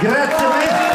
Grazie maestro.